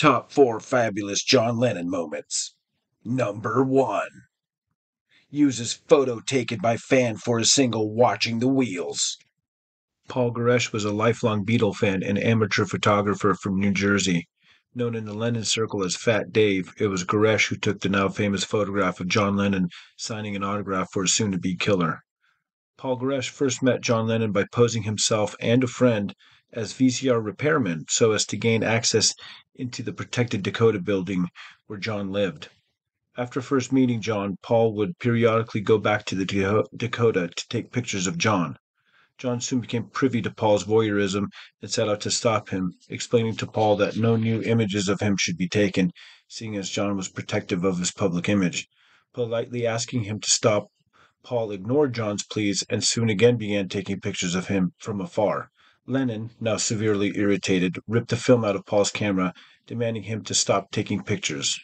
Top four fabulous John Lennon moments. Number one. Uses photo taken by fan for a single Watching the Wheels. Paul Goresh was a lifelong Beatle fan and amateur photographer from New Jersey. Known in the Lennon circle as Fat Dave, it was Goresh who took the now famous photograph of John Lennon signing an autograph for his soon to be killer. Paul Goresh first met John Lennon by posing himself and a friend as VCR repairmen so as to gain access into the protected Dakota building where John lived. After first meeting John, Paul would periodically go back to the Dakota to take pictures of John. John soon became privy to Paul's voyeurism and set out to stop him, explaining to Paul that no new images of him should be taken, seeing as John was protective of his public image. Politely asking him to stop, Paul ignored John's pleas and soon again began taking pictures of him from afar. Lennon, now severely irritated, ripped the film out of Paul's camera, demanding him to stop taking pictures.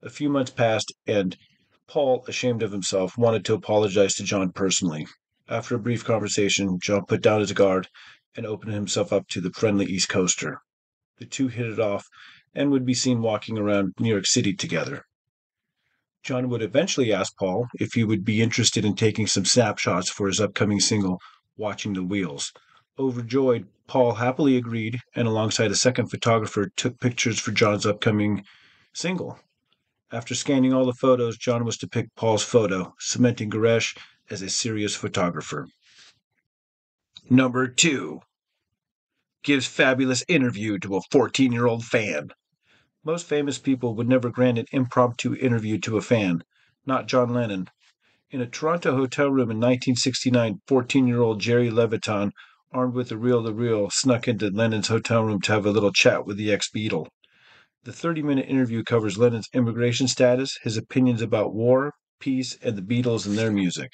A few months passed, and Paul, ashamed of himself, wanted to apologize to John personally. After a brief conversation, John put down his guard and opened himself up to the friendly East Coaster. The two hit it off and would be seen walking around New York City together. John would eventually ask Paul if he would be interested in taking some snapshots for his upcoming single, Watching the Wheels. Overjoyed, Paul happily agreed and, alongside a second photographer, took pictures for John's upcoming single. After scanning all the photos, John was to pick Paul's photo, cementing Goresh as a serious photographer. Number two. Gives fabulous interview to a 14 year old fan. Most famous people would never grant an impromptu interview to a fan, not John Lennon. In a Toronto hotel room in 1969, 14 year old Jerry Levitan armed with a reel to reel, snuck into Lennon's hotel room to have a little chat with the ex Beatle. The 30 minute interview covers Lennon's immigration status, his opinions about war, peace, and the Beatles and their music.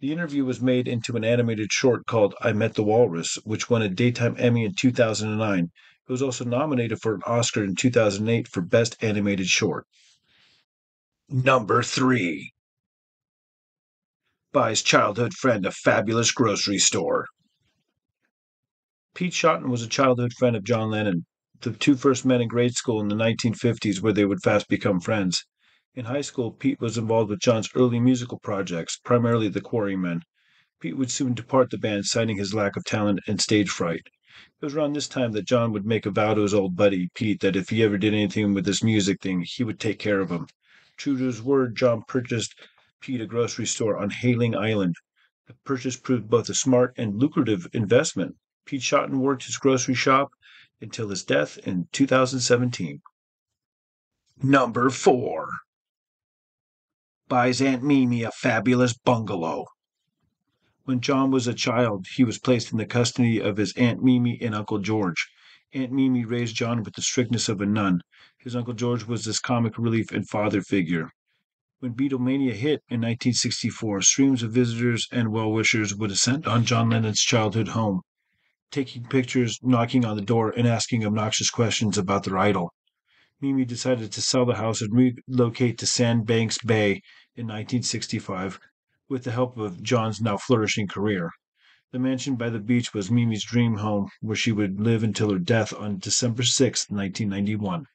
The interview was made into an animated short called I Met the Walrus, which won a Daytime Emmy in 2009. It was also nominated for an Oscar in 2008 for Best Animated Short. Number 3 Buys childhood friend a fabulous grocery store. Pete Shotton was a childhood friend of John Lennon. The two first met in grade school in the 1950s, where they would fast become friends. In high school, Pete was involved with John's early musical projects, primarily the Quarrymen. Pete would soon depart the band, citing his lack of talent and stage fright. It was around this time that John would make a vow to his old buddy, Pete, that if he ever did anything with this music thing, he would take care of him. True to his word, John purchased Pete a grocery store on Hayling Island. The purchase proved both a smart and lucrative investment. Pete Shotton worked his grocery shop until his death in 2017. Number 4 Buys Aunt Mimi a fabulous bungalow. When John was a child, he was placed in the custody of his Aunt Mimi and Uncle George. Aunt Mimi raised John with the strictness of a nun. His Uncle George was his comic relief and father figure. When Beatlemania hit in 1964, streams of visitors and well wishers would descend on John Lennon's childhood home taking pictures, knocking on the door, and asking obnoxious questions about their idol. Mimi decided to sell the house and relocate to Sandbanks Bay in 1965 with the help of John's now flourishing career. The mansion by the beach was Mimi's dream home, where she would live until her death on December 6, 1991.